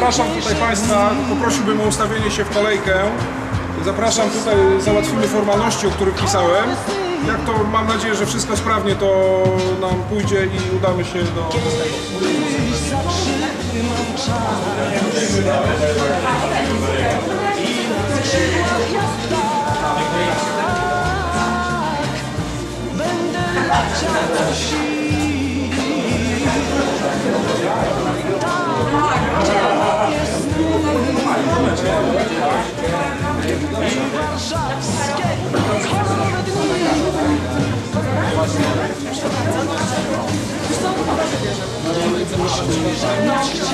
Zapraszam tutaj Państwa, poprosiłbym o ustawienie się w kolejkę. Zapraszam tutaj, załatwimy formalności, o których pisałem. Jak to mam nadzieję, że wszystko sprawnie, to nam pójdzie i udamy się do Będę leciał Na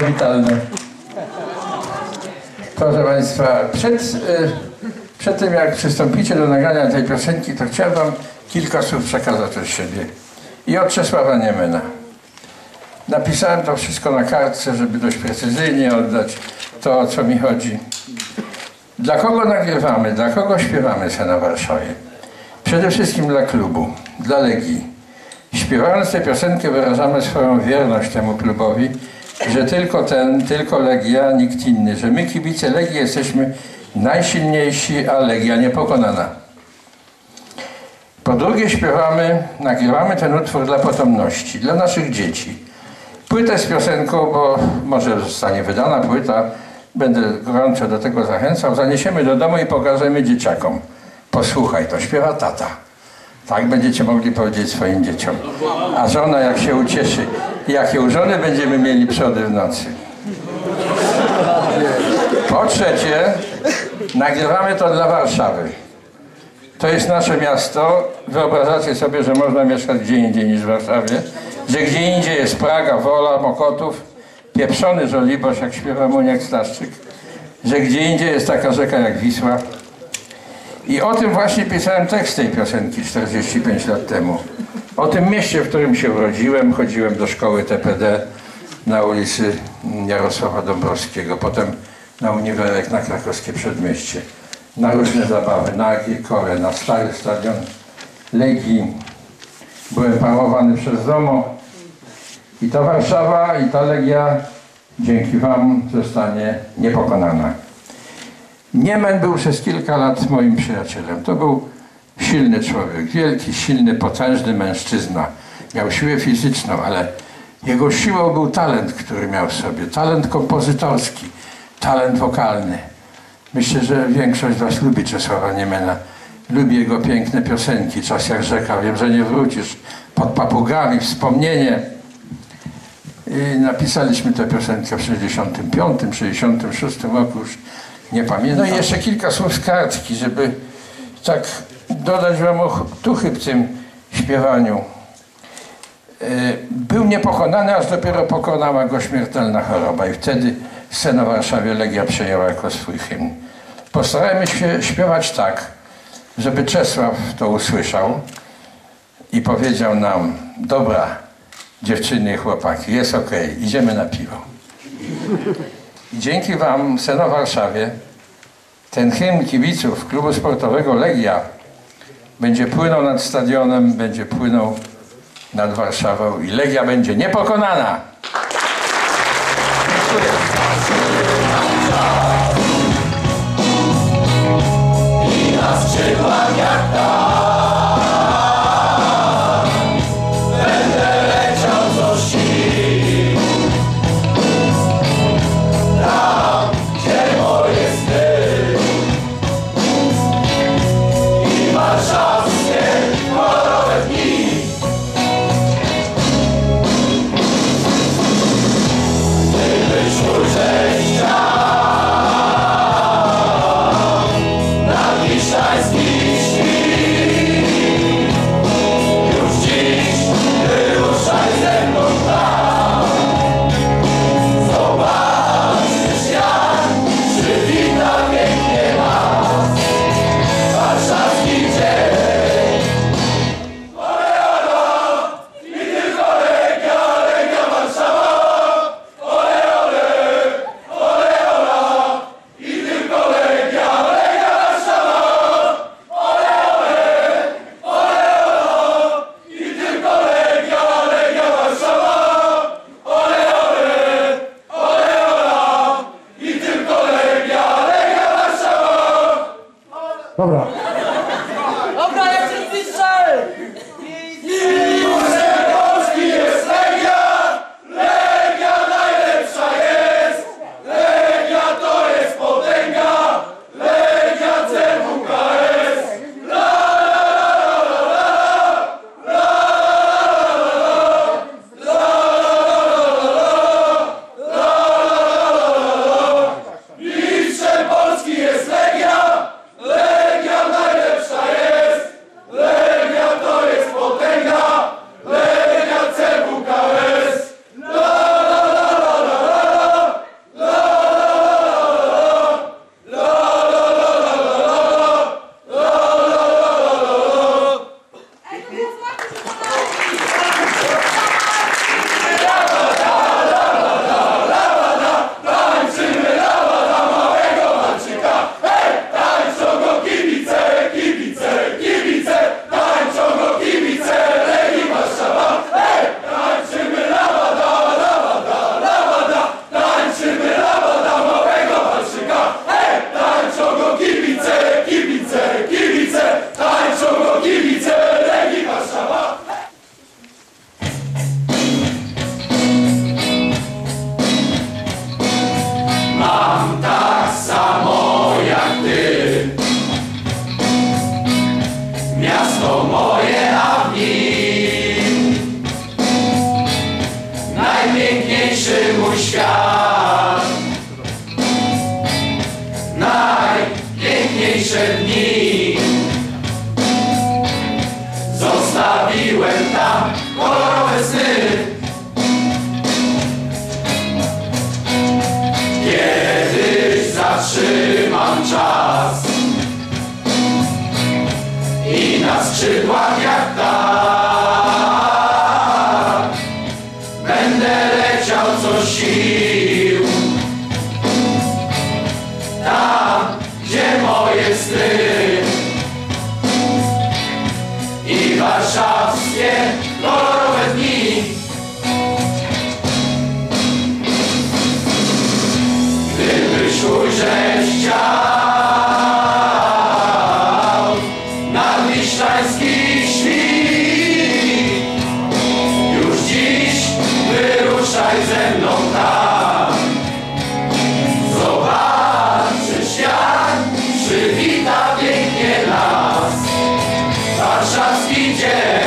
powitalne? Proszę Państwa, przed, y, przed tym jak przystąpicie do nagrania tej piosenki, to chciałem Wam kilka słów przekazać od siebie. I od Czesława Niemena. Napisałem to wszystko na kartce, żeby dość precyzyjnie oddać to, o co mi chodzi. Dla kogo nagrywamy, dla kogo śpiewamy se na Warszawie? Przede wszystkim dla klubu, dla Legii. Śpiewając tę piosenkę wyrażamy swoją wierność temu klubowi, że tylko ten, tylko Legia, nikt inny, że my kibice Legii jesteśmy najsilniejsi, a Legia niepokonana. Po drugie śpiewamy, nagrywamy ten utwór dla potomności, dla naszych dzieci. Płytę z piosenką, bo może zostanie wydana płyta, będę gorąco do tego zachęcał, zaniesiemy do domu i pokażemy dzieciakom. Posłuchaj, to śpiewa tata. Tak będziecie mogli powiedzieć swoim dzieciom. A żona jak się ucieszy, jakie u żony będziemy mieli przody w nocy. Po trzecie, nagrywamy to dla Warszawy. To jest nasze miasto. Wyobrażacie sobie, że można mieszkać gdzie indziej niż w Warszawie. Że gdzie indziej jest Praga, Wola, Mokotów, pieprzony Żoliborz, jak śpiewa Muniak Staszczyk. Że gdzie indziej jest taka rzeka jak Wisła. I o tym właśnie pisałem tekst tej piosenki 45 lat temu. O tym mieście, w którym się urodziłem, chodziłem do szkoły TPD na ulicy Jarosława Dąbrowskiego, potem na Uniwerek na krakowskie przedmieście, na różne zabawy, na Agiekorę, na stary stadion Legii. Byłem pamowany przez domo i ta Warszawa i ta Legia dzięki Wam zostanie niepokonana. Niemen był przez kilka lat moim przyjacielem. To był silny człowiek, wielki, silny, potężny mężczyzna. Miał siłę fizyczną, ale jego siłą był talent, który miał w sobie. Talent kompozytorski, talent wokalny. Myślę, że większość z Was lubi Czesława Niemena. Lubi jego piękne piosenki. Czas jak rzeka, wiem, że nie wrócisz. Pod papugami, wspomnienie. I napisaliśmy tę piosenkę w 65, 66 roku, już nie pamiętam. No i jeszcze kilka słów z kartki, żeby tak dodać wam otuchy w tym śpiewaniu. E, Był niepokonany, aż dopiero pokonała go śmiertelna choroba i wtedy scenę w Warszawie Legia przejęła jako swój hymn. Postarajmy się śpiewać tak, żeby Czesław to usłyszał i powiedział nam, dobra, dziewczyny i chłopaki, jest okej, idziemy na piwo. I dzięki Wam, Seno Warszawie, ten hymn kibiców klubu sportowego Legia będzie płynął nad stadionem, będzie płynął nad Warszawą i Legia będzie niepokonana. Dziękuję. Skrzydłach jak tak będę leciał co sił warszawski dzień.